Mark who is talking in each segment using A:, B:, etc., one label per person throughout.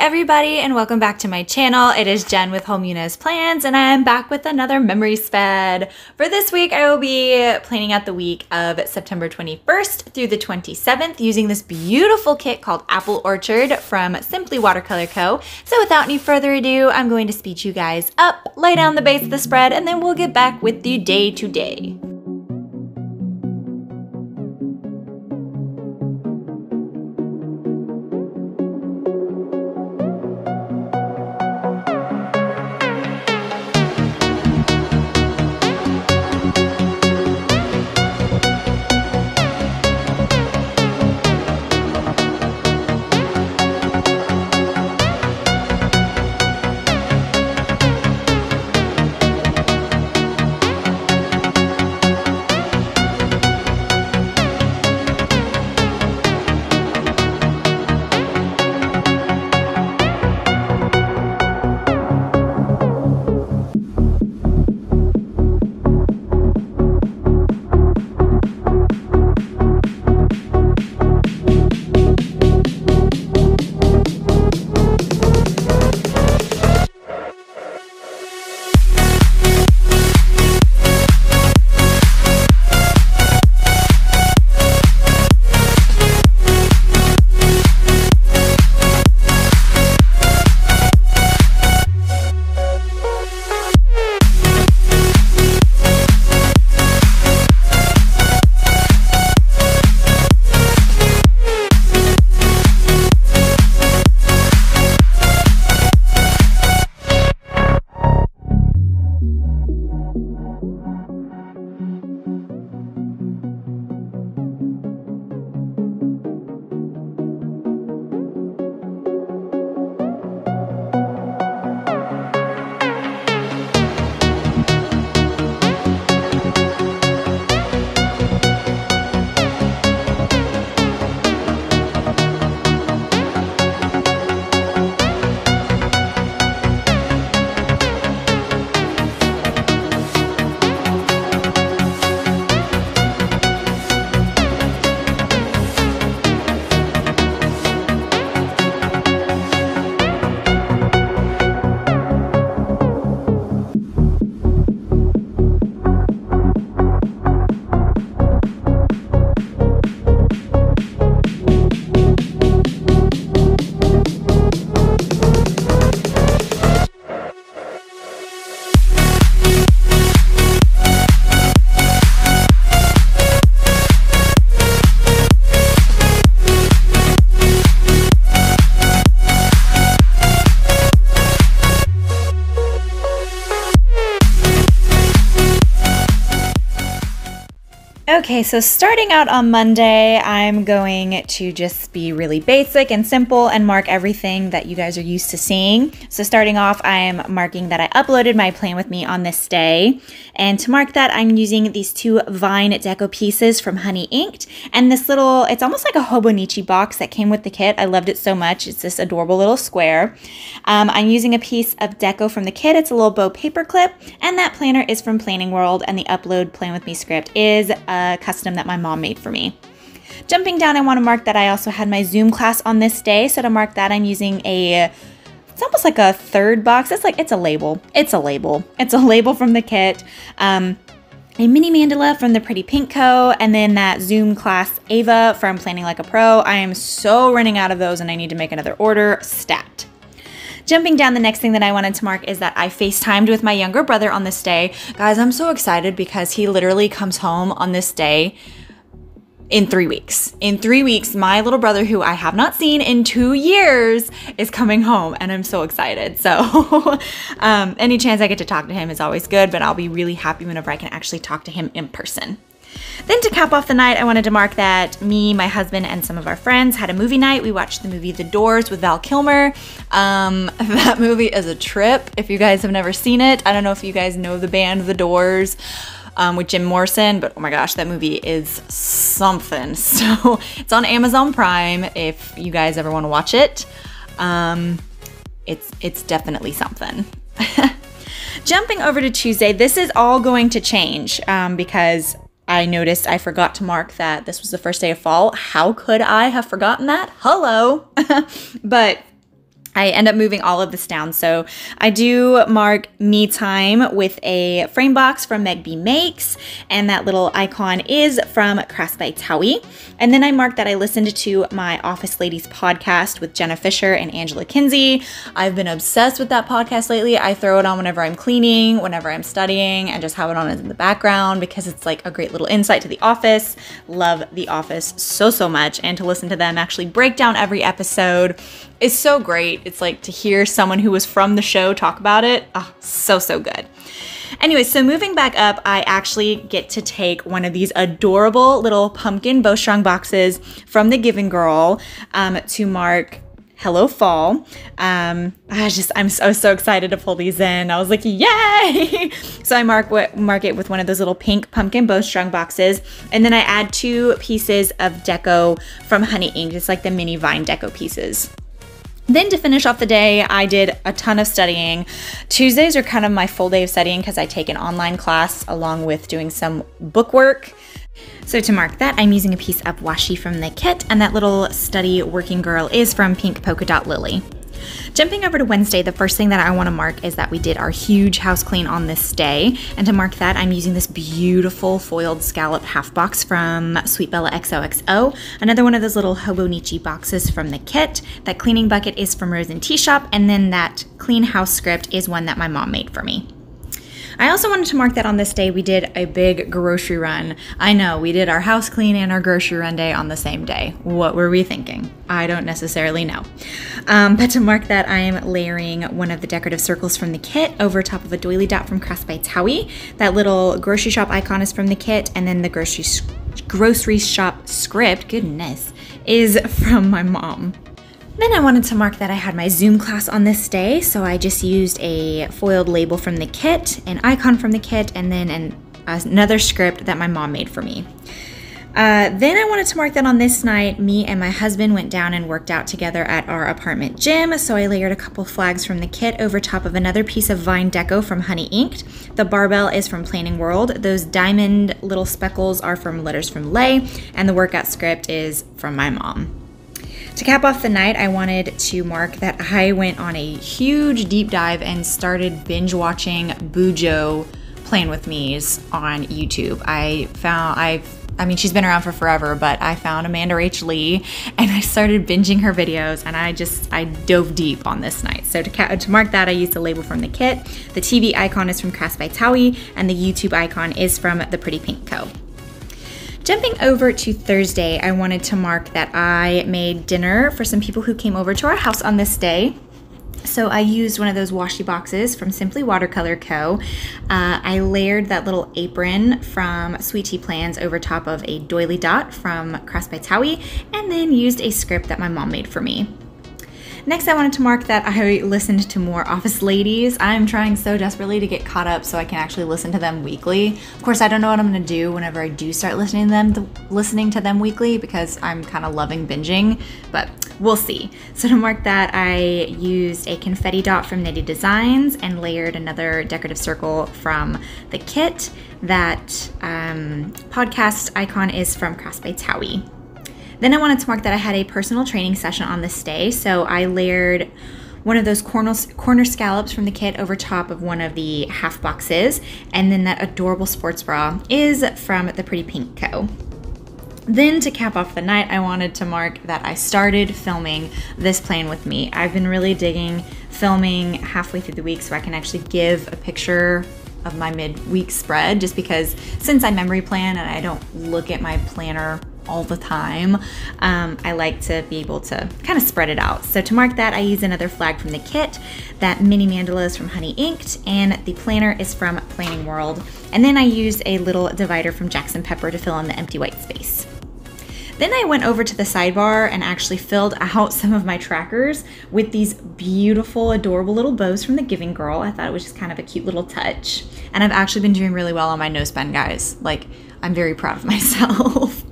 A: everybody and welcome back to my channel. It is Jen with Home Plans and I am back with another memory sped. For this week I will be planning out the week of September 21st through the 27th using this beautiful kit called Apple Orchard from Simply Watercolor Co. So without any further ado, I'm going to speed you guys up, lay down the base of the spread, and then we'll get back with the day to day. Okay, so starting out on Monday, I'm going to just be really basic and simple and mark everything that you guys are used to seeing. So starting off, I'm marking that I uploaded my plan with me on this day. And to mark that, I'm using these two Vine Deco pieces from Honey Inked. And this little, it's almost like a Hobonichi box that came with the kit. I loved it so much. It's this adorable little square. Um, I'm using a piece of deco from the kit. It's a little bow paper clip. And that planner is from Planning World. And the upload plan with me script is custom that my mom made for me. Jumping down, I want to mark that I also had my Zoom class on this day. So to mark that, I'm using a it's almost like a third box. It's like it's a label. It's a label. It's a label from the kit. Um, a mini mandala from the Pretty Pink Co. And then that Zoom class Ava from Planning Like a Pro. I am so running out of those and I need to make another order stat. Jumping down, the next thing that I wanted to mark is that I FaceTimed with my younger brother on this day. Guys, I'm so excited because he literally comes home on this day in three weeks. In three weeks, my little brother, who I have not seen in two years, is coming home, and I'm so excited. So, um, any chance I get to talk to him is always good, but I'll be really happy whenever I can actually talk to him in person. Then to cap off the night, I wanted to mark that me, my husband, and some of our friends had a movie night. We watched the movie The Doors with Val Kilmer. Um, that movie is a trip. If you guys have never seen it, I don't know if you guys know the band The Doors. Um, with Jim Morrison, but oh my gosh, that movie is something. So it's on Amazon Prime if you guys ever want to watch it. Um, it's it's definitely something. Jumping over to Tuesday, this is all going to change um, because I noticed I forgot to mark that this was the first day of fall. How could I have forgotten that? Hello. but I end up moving all of this down. So I do mark me time with a frame box from Meg B Makes, and that little icon is from Crafts by Towie. And then I mark that I listened to my Office Ladies podcast with Jenna Fischer and Angela Kinsey. I've been obsessed with that podcast lately. I throw it on whenever I'm cleaning, whenever I'm studying, and just have it on in the background because it's like a great little insight to the office. Love the office so, so much. And to listen to them actually break down every episode is so great. It's like to hear someone who was from the show talk about it. Oh, so, so good. Anyway, so moving back up, I actually get to take one of these adorable little pumpkin bowstring boxes from the Given Girl um, to mark Hello Fall. Um, I just I'm so, so excited to pull these in. I was like, yay! so I mark what mark it with one of those little pink pumpkin bowstring boxes, and then I add two pieces of deco from Honey Ink. It's like the mini vine deco pieces. Then to finish off the day, I did a ton of studying. Tuesdays are kind of my full day of studying because I take an online class along with doing some book work. So to mark that, I'm using a piece of washi from the kit, and that little study working girl is from Pink Polka Dot Lily. Jumping over to Wednesday, the first thing that I want to mark is that we did our huge house clean on this day. And to mark that, I'm using this beautiful foiled scallop half box from Sweet Bella XOXO. Another one of those little Hobonichi boxes from the kit. That cleaning bucket is from Rose and Tea Shop. And then that clean house script is one that my mom made for me. I also wanted to mark that on this day we did a big grocery run. I know, we did our house clean and our grocery run day on the same day. What were we thinking? I don't necessarily know. Um, but to mark that, I am layering one of the decorative circles from the kit over top of a doily dot from Crafts by Towie. That little grocery shop icon is from the kit, and then the grocery grocery shop script, goodness, is from my mom. Then I wanted to mark that I had my Zoom class on this day, so I just used a foiled label from the kit, an icon from the kit, and then an, another script that my mom made for me. Uh, then I wanted to mark that on this night, me and my husband went down and worked out together at our apartment gym. So I layered a couple flags from the kit over top of another piece of vine deco from Honey Inked. The barbell is from Planning World. Those diamond little speckles are from Letters from Lay, and the workout script is from my mom. To cap off the night, I wanted to mark that I went on a huge deep dive and started binge watching Bujo playing with me's on YouTube. I found I've I mean, she's been around for forever, but I found Amanda Rach Lee and I started binging her videos and I just, I dove deep on this night. So to, to mark that, I used a label from the kit. The TV icon is from Crafts by Towie and the YouTube icon is from The Pretty Pink Co. Jumping over to Thursday, I wanted to mark that I made dinner for some people who came over to our house on this day. So I used one of those washi boxes from Simply Watercolor Co. Uh, I layered that little apron from Sweet Tea Plans over top of a doily dot from Crafts by Towie, and then used a script that my mom made for me. Next, I wanted to mark that I listened to more Office Ladies. I'm trying so desperately to get caught up so I can actually listen to them weekly. Of course, I don't know what I'm going to do whenever I do start listening to them, listening to them weekly because I'm kind of loving binging, but we'll see. So to mark that, I used a confetti dot from Knitty Designs and layered another decorative circle from the kit. That um, podcast icon is from Crafts by Towie. Then I wanted to mark that I had a personal training session on this day, so I layered one of those corner, corner scallops from the kit over top of one of the half boxes, and then that adorable sports bra is from the Pretty Pink Co. Then to cap off the night, I wanted to mark that I started filming this plan with me. I've been really digging filming halfway through the week so I can actually give a picture of my midweek spread just because since I memory plan and I don't look at my planner all the time. Um, I like to be able to kind of spread it out. So to mark that, I use another flag from the kit. That mini mandala is from Honey Inked, and the planner is from Planning World. And then I used a little divider from Jackson Pepper to fill in the empty white space. Then I went over to the sidebar and actually filled out some of my trackers with these beautiful, adorable little bows from the Giving Girl. I thought it was just kind of a cute little touch. And I've actually been doing really well on my no spend, guys. Like, I'm very proud of myself.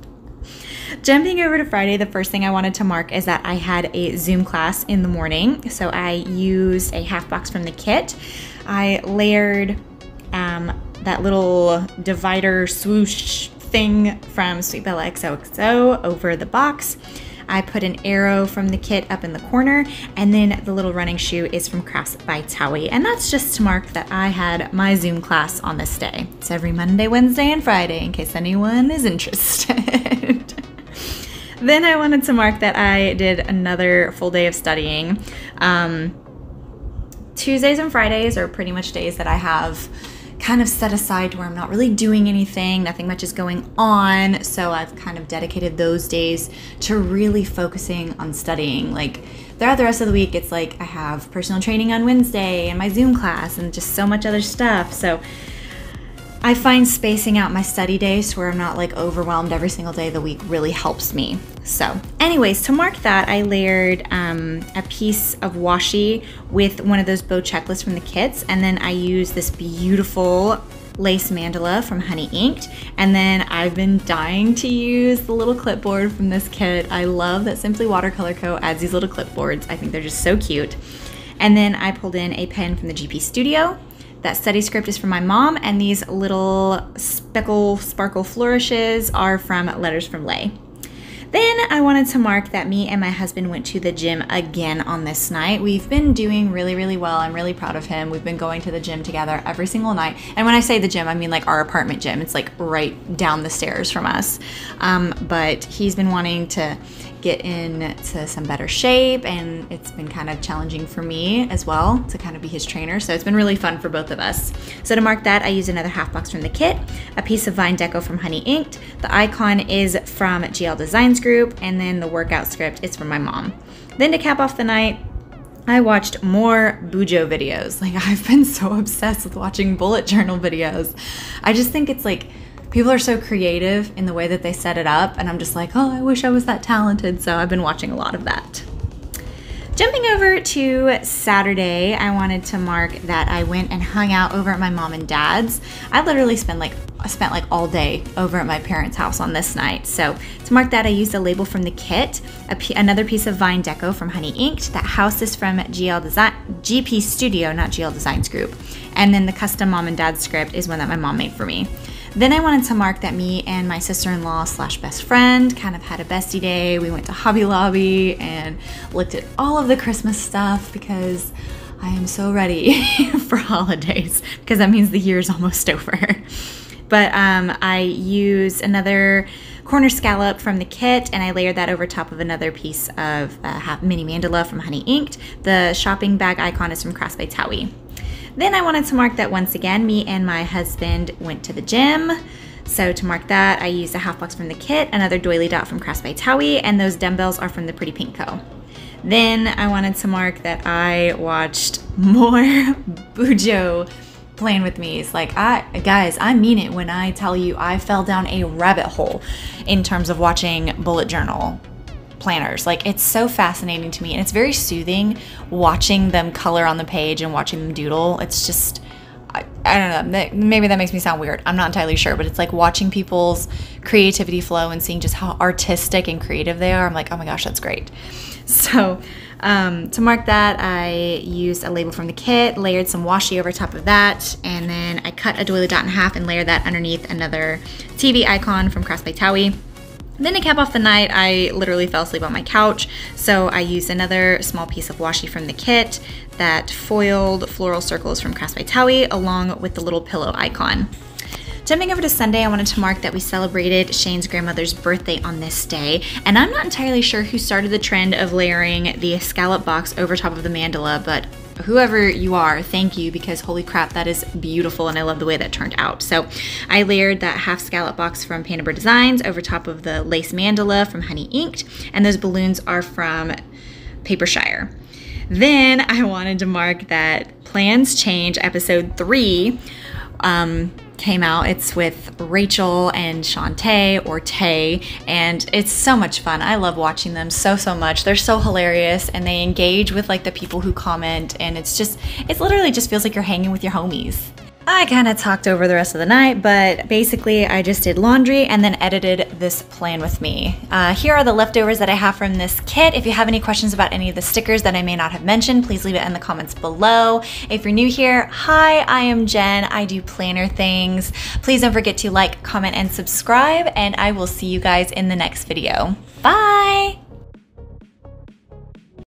A: Jumping over to Friday, the first thing I wanted to mark is that I had a Zoom class in the morning. So I used a half box from the kit. I layered um, that little divider swoosh thing from Sweet Bella XOXO over the box. I put an arrow from the kit up in the corner, and then the little running shoe is from Crafts by Towie. And that's just to mark that I had my Zoom class on this day. It's every Monday, Wednesday, and Friday in case anyone is interested. then I wanted to mark that I did another full day of studying. Um, Tuesdays and Fridays are pretty much days that I have kind of set aside where I'm not really doing anything, nothing much is going on. So I've kind of dedicated those days to really focusing on studying. Like throughout the rest of the week, it's like I have personal training on Wednesday and my Zoom class and just so much other stuff. So I find spacing out my study days where I'm not like overwhelmed every single day of the week really helps me. So, anyways, to mark that, I layered um, a piece of washi with one of those bow checklists from the kits, and then I used this beautiful lace mandala from Honey Inked. And then I've been dying to use the little clipboard from this kit. I love that Simply Watercolor Co. adds these little clipboards. I think they're just so cute. And then I pulled in a pen from the GP Studio that study script is from my mom, and these little speckle sparkle flourishes are from Letters from Lay. Then I wanted to mark that me and my husband went to the gym again on this night. We've been doing really, really well. I'm really proud of him. We've been going to the gym together every single night. And when I say the gym, I mean like our apartment gym. It's like right down the stairs from us. Um, but he's been wanting to get into some better shape and it's been kind of challenging for me as well to kind of be his trainer so it's been really fun for both of us so to mark that i used another half box from the kit a piece of vine deco from honey inked the icon is from gl designs group and then the workout script is from my mom then to cap off the night I watched more Bujo videos. Like, I've been so obsessed with watching bullet journal videos. I just think it's like people are so creative in the way that they set it up and i'm just like oh i wish i was that talented so i've been watching a lot of that Jumping over to Saturday, I wanted to mark that I went and hung out over at my mom and dad's. I literally spent like spent like all day over at my parents' house on this night. So to mark that, I used a label from the kit, another piece of Vine Deco from Honey Inked. That house is from GL Design, GP Studio, not GL Designs Group. And then the custom mom and dad script is one that my mom made for me. Then I wanted to mark that me and my sister-in-law slash best friend kind of had a bestie day. We went to Hobby Lobby and looked at all of the Christmas stuff because I am so ready for holidays because that means the year is almost over. But um, I used another corner scallop from the kit and I layered that over top of another piece of uh, mini mandala from Honey Inked. The shopping bag icon is from Crafts by Towie. Then I wanted to mark that once again, me and my husband went to the gym. So to mark that, I used a half box from the kit, another doily dot from Crafts by Towie, and those dumbbells are from the Pretty Pink Co. Then I wanted to mark that I watched more Bujo playing with me. It's like I guys, I mean it when I tell you I fell down a rabbit hole in terms of watching bullet journal planners. Like it's so fascinating to me and it's very soothing watching them color on the page and watching them doodle. It's just I, I don't know. Maybe that makes me sound weird. I'm not entirely sure, but it's like watching people's creativity flow and seeing just how artistic and creative they are. I'm like, oh my gosh, that's great. So, um, to mark that, I used a label from the kit, layered some washi over top of that, and then I cut a doily dot in half and layered that underneath another TV icon from Crafts by Towie. Then to cap off the night, I literally fell asleep on my couch, so I used another small piece of washi from the kit that foiled floral circles from Crafts by Towie along with the little pillow icon. Jumping over to Sunday, I wanted to mark that we celebrated Shane's grandmother's birthday on this day, and I'm not entirely sure who started the trend of layering the scallop box over top of the mandala, but whoever you are, thank you because holy crap, that is beautiful and I love the way that turned out. So I layered that half scallop box from Painted Designs over top of the lace mandala from Honey Inked, and those balloons are from Paper Shire. Then I wanted to mark that Plans Change episode three. Um, came out. It's with Rachel and Shawnte or Tay, and it's so much fun. I love watching them so, so much. They're so hilarious and they engage with like the people who comment, and it's just, it literally just feels like you're hanging with your homies. I kind of talked over the rest of the night, but basically I just did laundry and then edited this plan with me. Uh, here are the leftovers that I have from this kit. If you have any questions about any of the stickers that I may not have mentioned, please leave it in the comments below. If you're new here, hi, I am Jen. I do planner things. Please don't forget to like, comment, and subscribe, and I will see you guys in the next video. Bye!